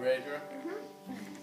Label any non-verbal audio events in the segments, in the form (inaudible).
You ready, Mm-hmm.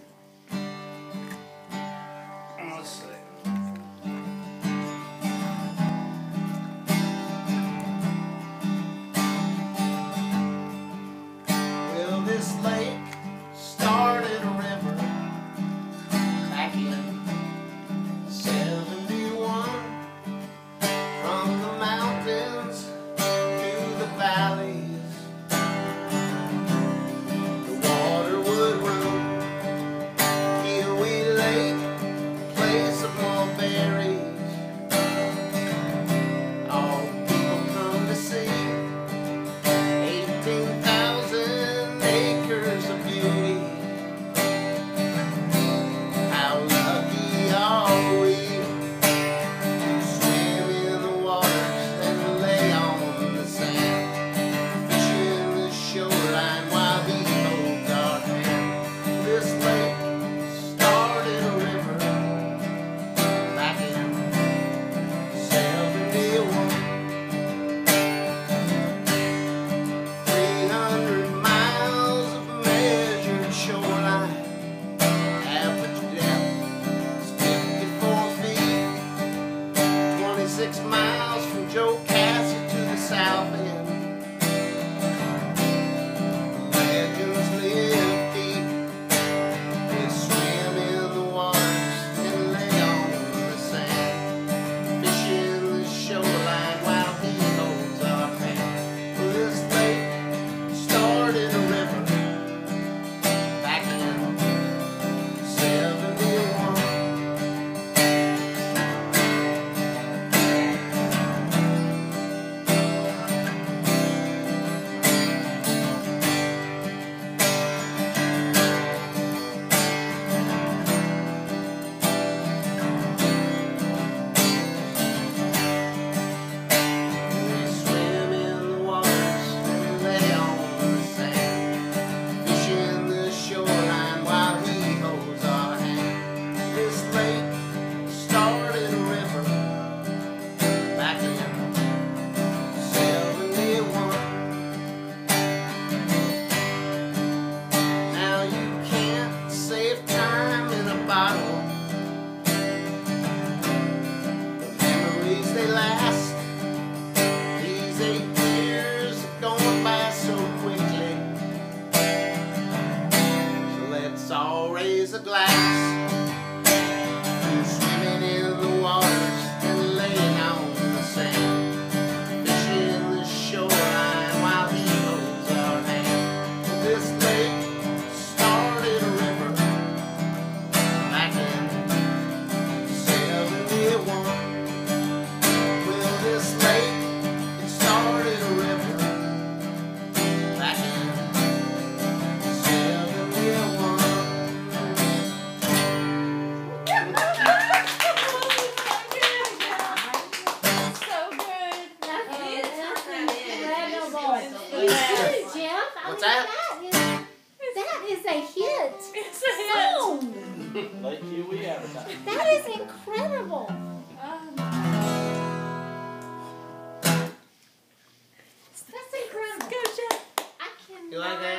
they last. What's that? That is, that is a hit. (laughs) It's a hit. Like Lake we advertise. That is incredible. Oh That's incredible. Good job. I can't. You like that?